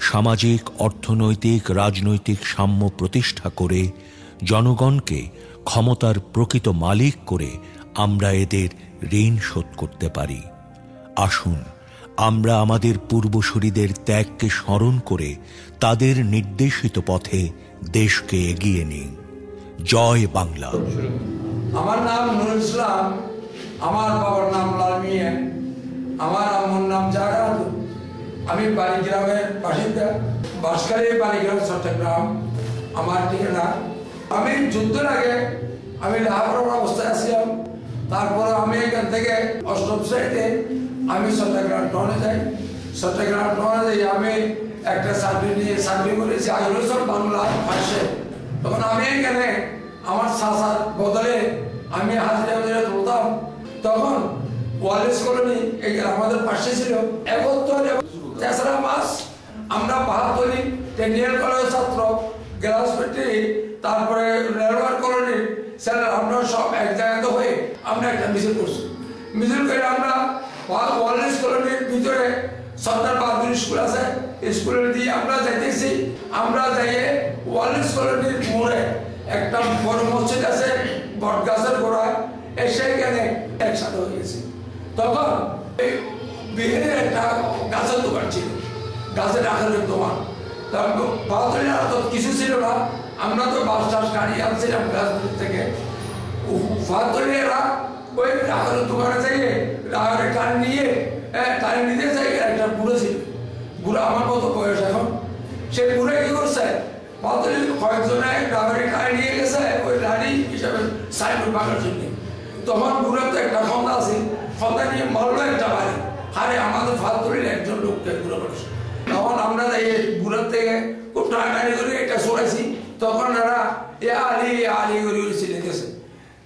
সামাজিক, অর্থনৈতিক, রাজনৈতিক সাম্য প্রতিষ্ঠা করে জনগণকে ক্ষমতার প্রকৃত মালিক করে আমরা এদের ঋণ শোধ করতে পারি। আসুন, আমরা আমাদের পূর্বসূরীদের ত্যাগকে স্মরণ করে তাদের নির্দেশিত পথে দেশকে এগিয়ে নিই। জয় বাংলা। আমার নাম নুরুল ইসলাম, আমার বাবার নাম লাল মিয়া আমার আম্মুর নাম জাগাত। আমি বালিগ্রামের বাসিন্দা বাসকালী বালিগ্রাম চট্টগ্রাম, আমার ঠিকানা। আমি যুদ্ধের আগে আমি লাহাবার অবস্থায় আসছিলাম তারপর আমি এখান থেকে অষ্টম শ্রেণীতে আমি চট্টগ্রাম টনে যাই। চট্টগ্রাম টনে যাই আমি একটা চাকরি নিয়ে চাকরি করেছি আইরসন বাংলা পাশে তখন আমি এখানে আমার চাষার বদলে আমি হাজিরা হাজিরা তুলতাম তখন ওয়ালেস কলোনি আমাদের পাশে ছিল। একত্তর তেসরা মাস আমরা বাহাত্তরি টেন্ডিয়াল কলেজের ছাত্র, গ্লাস ফ্যাক্টরি তারপরে রেলওয়ার কলোনি, স্যার, আমরা সব এক জায়গাতে হয়ে আমরা একটা মিছিল করছি। মিছিল করে আমরা ওয়ালেস কলোনির ভিতরে সর্দার বাহাদুর স্কুল আছে স্কুলের দিয়ে আমরা যাইতেছি। আমরা যাইয়ে ওয়ালেস কলোনির মোড়ে একটা বড় মসজিদ আছে বট গাছের গোড়ায়, এসে এখানে একসাথে হয়ে গেছি। তখন এই একটা গাছের দোকান ছিল। গাছের আকারের দোকান। বাহাদুরের তো কিছু ছিল না। আমরা তো বাস টাস গাড়ি আনছিলাম গাছ থেকে। বাহাদুরেরা ওই আকারের দোকানে থেকে আকারের টান নিয়ে টান নিতে চাই একটা বুড়ো ছিল। বুড়ো আমার কত বয়স এখন? সে বুড়ো কি করছে? বাহাদুরের কয়েকজনে ডাকারে টান নিয়ে গেছে, ওই রানী হিসাবে সাইড বাগার জন্য। তখন বুড়ো তো একটা ক্ষমতা আছে। ক্ষমতা নিয়ে মারলো একটা বাড়ি। আরে আমাদের ফালতুরির একজন লোককে বুড়ো করেছে তখন আমরা যাই বুড়োর থেকে খুব টানাটানি করে এটা সরাইছি, তখন এরা এ আলি আলি করে ছিলে গেছে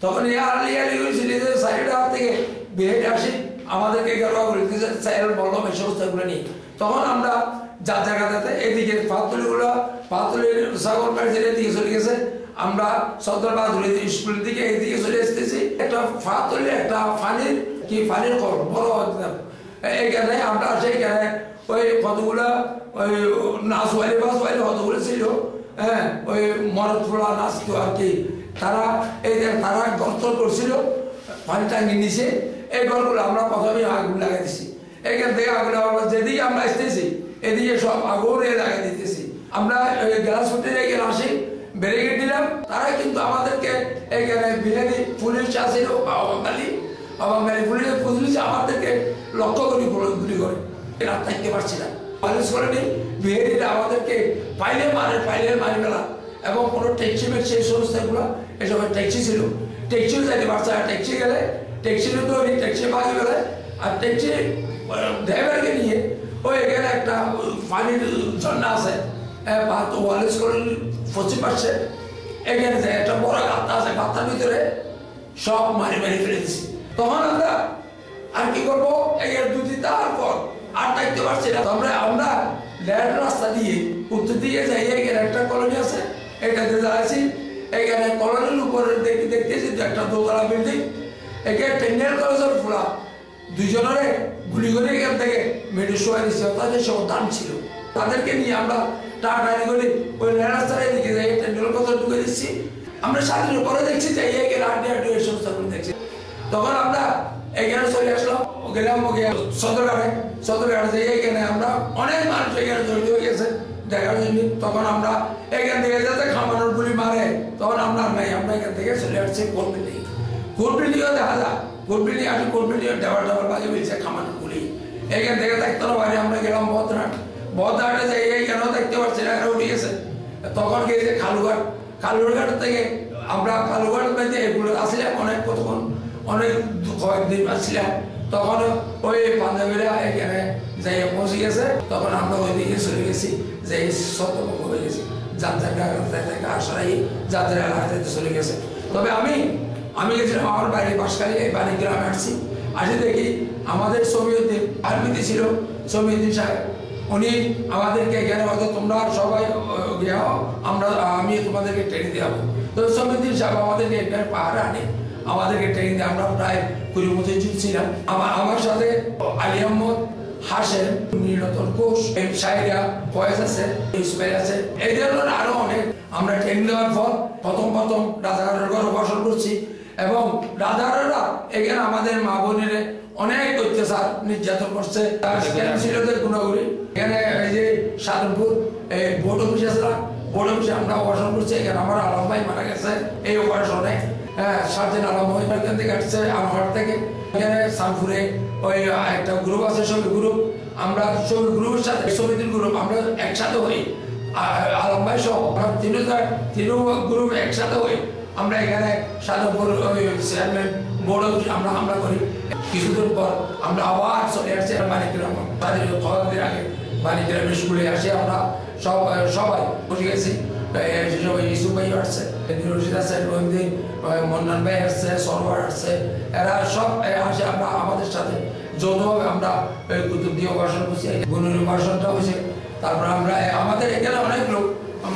তখন এ আলি আলি করে ছিলে গেছে সাইডের হাত থেকে বেহেটে আসি, আমাদেরকে গেরোয়া করে দিয়েছে, স্যার বললাম এই সমস্তগুলো নিয়ে। তখন আমরা যার জায়গাতে এদিকে পাতুলিগুলো পাতুলির সাগর কাছে এদিকে চলে গেছে, আমরা সদর বাদুরের স্কুলের দিকে এদিকে চলে আসতেছি। একটা ফাতুলি একটা ফানির, কি ফানির কল বড় এইখানে আমরা সেইখানে ওই কতগুলো ওই নাচ ওয়াইলে বাস ওয়াইলে কতগুলো ছিল হ্যাঁ ওই মরদ ফোলা নাচতো আর কি। তারা, এই তারা গর্ত করছিল, পানি টাঙ্গি নিচে, এই ঘরগুলো আমরা প্রথমে আগুন লাগাই দিছি। এখান থেকে আগুন আমরা যেদিকে আমরা আসতেছি, এদিকে সব আগুন এ লাগাই দিতেছি। আমরা ওই গ্লাস ফুটে এখানে আসি ব্যারিকেড দিলাম তারা কিন্তু আমাদেরকে এখানে বিহারি পুলিশ আসিল বাঙালি বাঙালি পুলিশ পুলিশ আমাদেরকে লক্ষ্য করি গুলি করে। এরা থাকতে পারছি না। পুলিশ করেনি বিহারিরা আমাদেরকে পাইলে মারে পাইলে মারি ফেলা। এবং কোনো ট্যাক্সি সেই সংস্থাগুলো এসব ট্যাক্সি ছিল। ট্যাক্সিও যাইতে পারছে আর ট্যাক্সি গেলে ট্যাক্সির ওই ট্যাক্সি ভাগে গেলে। আর ট্যাক্সি ড্রাইভারকে নিয়ে ওই এখানে একটা পানির ঝর্ণা আছে। ওয়ালেস কলেজ পশ্চিম পাশে এখানে একটা বড় গাত্তা আছে, গাত্তার ভিতরে সব মারি মারি ফেলে দিছি। তখন আমরা আর কি করব? এখানে দুটি তারপর আর থাকতে পারছি না। আমরা আমরা ল্যান্ড রাস্তা দিয়ে উত্তর দিকে যাই এখানে একটা কলোনি আছে, এটাতে যাচ্ছি। এখানে কলোনির উপরে দেখতে দেখতেছি একটা দোতলা বিল্ডিং এখানে টেন্ডার কলেজের ফোলা দুজনের গুলি করে এখান থেকে মেডি শোয়া দিচ্ছে তাদের সব দান ছিল। তাদেরকে নিয়ে আমরা টাটানি করে ওই রাস্তার দিকে যাই টেন্ডার কথা ঢুকে দিচ্ছি। আমরা স্বাধীনের পরে দেখছি যে এখানে আড্ডি আড্ডি এই সমস্ত দেখছি। তখন আমরা এখানে চলে আসলাম। গেলাম সদরঘাটে। সদরঘাটে যাই এখানে আমরা অনেক মানুষ এখানে জড়িত হয়ে গেছে, দেখার জন্য। তখন আমরা এখান থেকে যাতে খামানোর গুলি মারে, তখন আমরা নাই, আমরা এখান থেকে চলে আসছি বিল্ডিং কোর্ট দেখা যায় কোর্ট বিল্ডিং আসি কোর্ট বিল্ডিং দেওয়ার দেওয়ার বাজে বলছে, খামানোর গুলি। এখান থেকে দেখতে বাইরে আমরা গেলাম বদরাট বদরাটে যাই, এখানেও দেখতে পাচ্ছি না উঠে গেছে। তখন গিয়েছে খালুঘাট। খালুঘাট থেকে আমরা, খালুঘাট এগুলো আসলাম অনেক কতক্ষণ অনেক কয়েকদিন আসছিলাম তখন ওই পাঞ্জাবিরা এখানে যাই পৌঁছে গেছে। তখন আমরা ওই দিকে চলে গেছি যে সতর্ক হয়ে গেছি। দেখি আমাদের সমিয়দ্দিন আর্মিতে ছিল। সমিয়দ্দিন সাহেব, উনি আমাদেরকে এখানে হয়তো তোমরা সবাই আমরা, আমি তোমাদেরকে ট্রেনিং দেওয়াবো তো সমিয়দ্দিন সাহেব আমাদেরকে এখানে পাহাড়ে আনে। আমাদেরকে ট্রেনিং দিয়ে। আমরা প্রায় কুড়ি মতো ছিলাম। আমার আমার সাথে আলী আহমদ হাসেন নীলতন ঘোষ সাইরা আছে ইসমাইল আছে। এই ধরনের আরও অনেক আমরা ট্রেনিং দেওয়ার পর প্রথম প্রথম রাজাঘাটের ঘর বসন করছি এবং রাজারা এখানে আমাদের মা বোনের অনেক অত্যাচার নির্যাতন করছে। ছিল গুণাগুড়ি এখানে এই যে সাধনপুর এই বোর্ড অফিস আসলাম বোর্ড অফিসে আমরা অপারেশন করছি। এখানে আমার আলম ভাই মারা গেছে। এই অপারেশনে সার্জেন আলম এখান থেকে আসছে থেকে। এখানে সানপুরে ওই একটা গ্রুপ আছে সবই গ্রুপ আমরা সবই গ্রুপের সাথে সমিতির গ্রুপ আমরা একসাথে হই। আলম ভাই সহ তিনটা তিন গ্রুপ একসাথে হই। আমরা এখানে সাধনপুর ওই চেয়ারম্যান বোর্ড আমরা হামলা করি। কিছুদিন পর আমরা আবার চলে আসছি বাণিজ্যগ্রাম তাদের খবরদের আগে বাণিজ্যগ্রাম স্কুলে আসি, আমরা সব সবাই বসে গেছি। সবাই ইসুফ ভাই আসছে রশিদ আছে রহিমদিন মন্নান ভাই আসছে, সরোয়ার আসছে, এরা সব আসে আমরা আমাদের সাথে। যৌথভাবে আমরা কুতুবদীয় ভাষণ করছি গুণুরি ভাষণটা হয়েছে। তারপর আমরা আমাদের এখানে অনেক লোক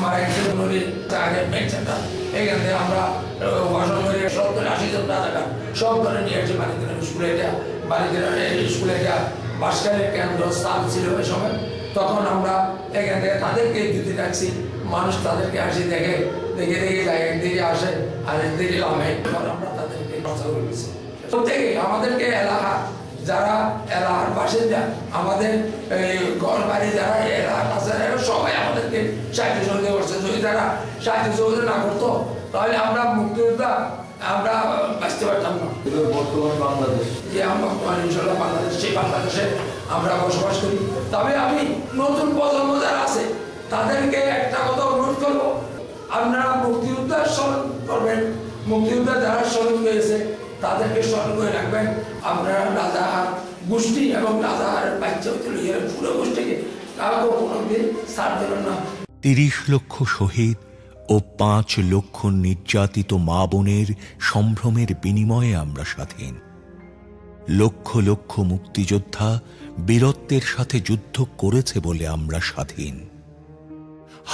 মারা গেছে গুণুরি আগের সেন্টার এখান থেকে আমরা ভাষণ করে সব ধরে আশি জন টাকা সব ধরে নিয়ে আসছি বাণিজ্য স্কুলে এটা বাণিজ্য স্কুলে এটা বাসকালের কেন্দ্র স্থান ছিল ওই সময়। তখন আমরা এখান থেকে তাদেরকে দিতে রাখছি মানুষ তাদেরকে আসি দেখে দেখে দেখে যায় একদিকে আসে আর একদিকে নামে। আমরা তাদেরকে কথা বলেছি। প্রত্যেকে আমাদেরকে এলাকা যারা এলাকার বাসিন্দা আমাদের ঘর বাড়ি যারা এলাকার আছে সবাই আমাদেরকে সাহায্য সহযোগিতা করছে। যদি তারা সাহায্য সহযোগিতা না করতো তাহলে আমরা মুক্তিযোদ্ধা আমরা বাঁচতে পারতাম না। বর্তমান বাংলাদেশ। যে আমরা ইনশাল্লাহ বাংলাদেশ সেই বাংলাদেশে আমরা বসবাস করি। তবে আমি নতুন প্রজন্ম যারা আছে তাদেরকে একটা কথা অনুরোধ করব। আপনারা মুক্তিযোদ্ধার স্মরণ করবেন। মুক্তিযোদ্ধা যারা স্মরণ হয়েছে, তাদেরকে স্মরণ করে রাখবেন। আপনারা রাজাহার গোষ্ঠী এবং রাজাহার বাচ্চা তুলে পুরো গোষ্ঠীকে কাউকে কোনোদিন ছাড় দেবেন না। তিরিশ লক্ষ শহীদ ও পাঁচ লক্ষ নির্যাতিত মা বোনের সম্ভ্রমের বিনিময়ে আমরা স্বাধীন। লক্ষ লক্ষ মুক্তিযোদ্ধা বীরত্বের সাথে যুদ্ধ করেছে বলে আমরা স্বাধীন।